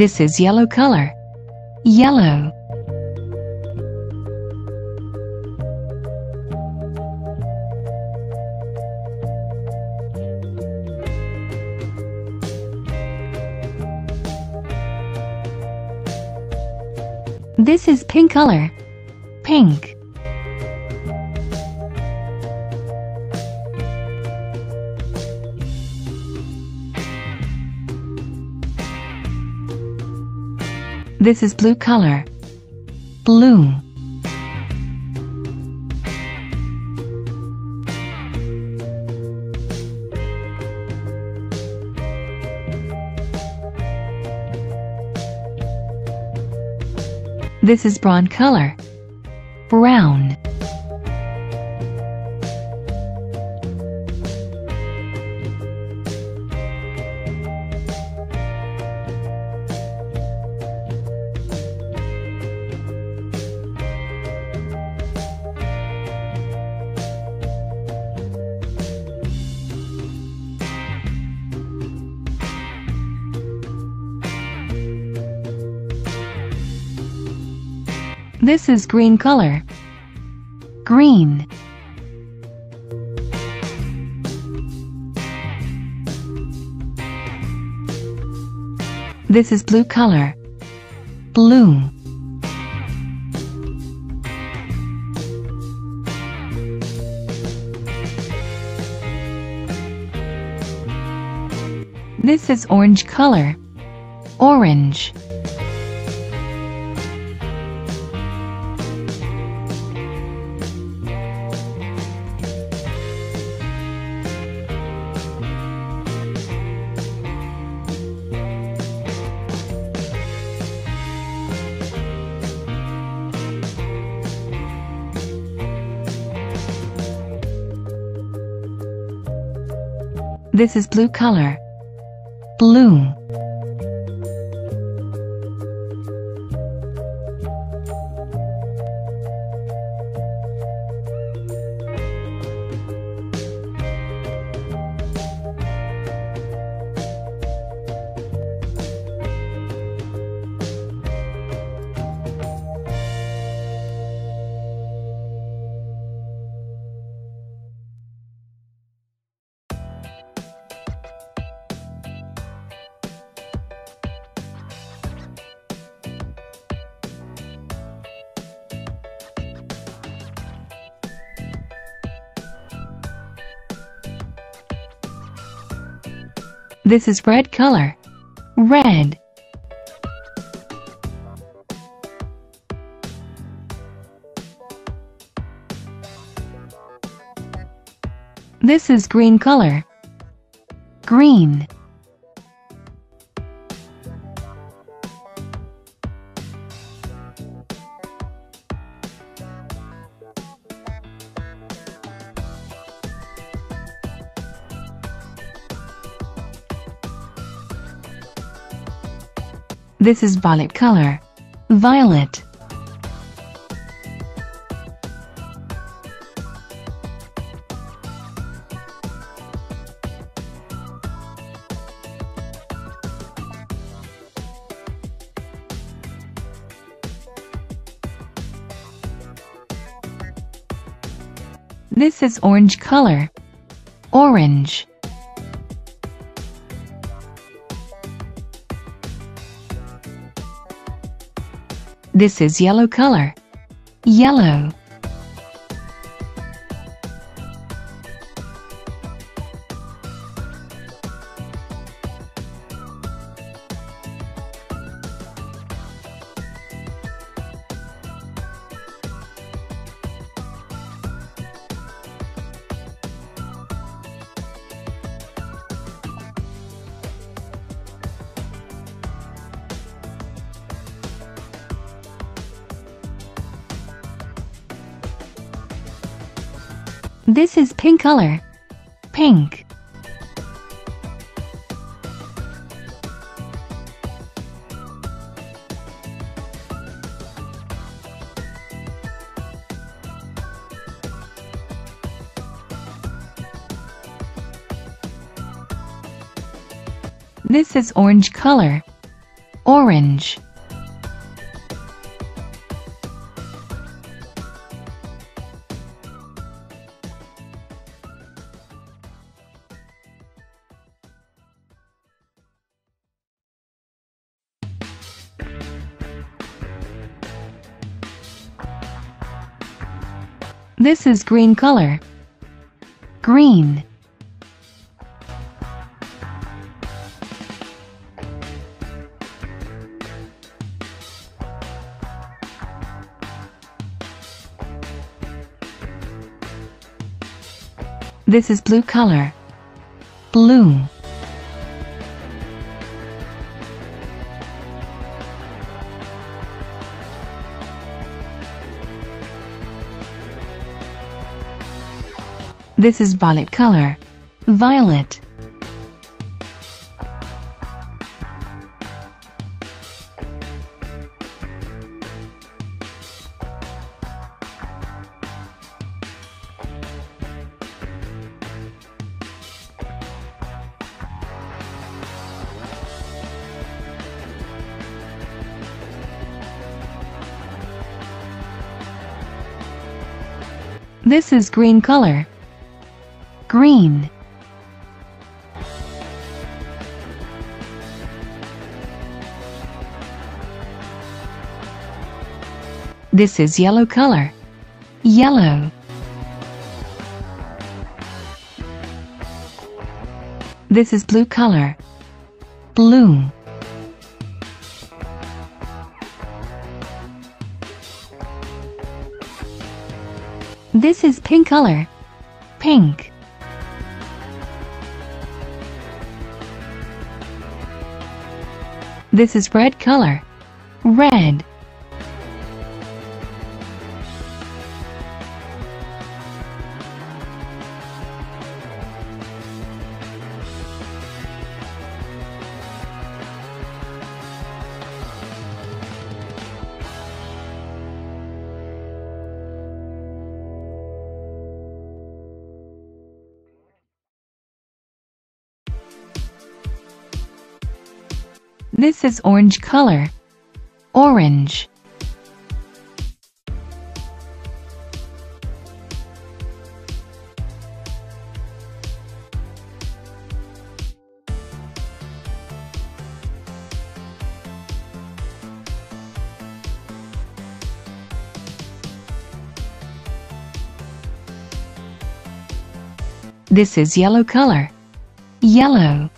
This is yellow color. Yellow. This is pink color. Pink. This is blue color. Blue. This is brown color. Brown. This is green color. Green. This is blue color. Blue. This is orange color. Orange. This is blue color. Blue. This is red color. Red. This is green color. Green. This is violet color. Violet. This is orange color. Orange. This is yellow color. Yellow. This is pink color. Pink. This is orange color. orange This is green color. Green. This is blue color. Blue. This is violet color. Violet. This is green color. Green. This is yellow color. Yellow. This is blue color. Blue. This is pink color. Pink. This is red color. Red. This is orange color. Orange. This is yellow color. Yellow.